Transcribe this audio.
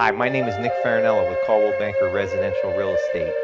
Hi, my name is Nick Farinella with Caldwell Banker Residential Real Estate.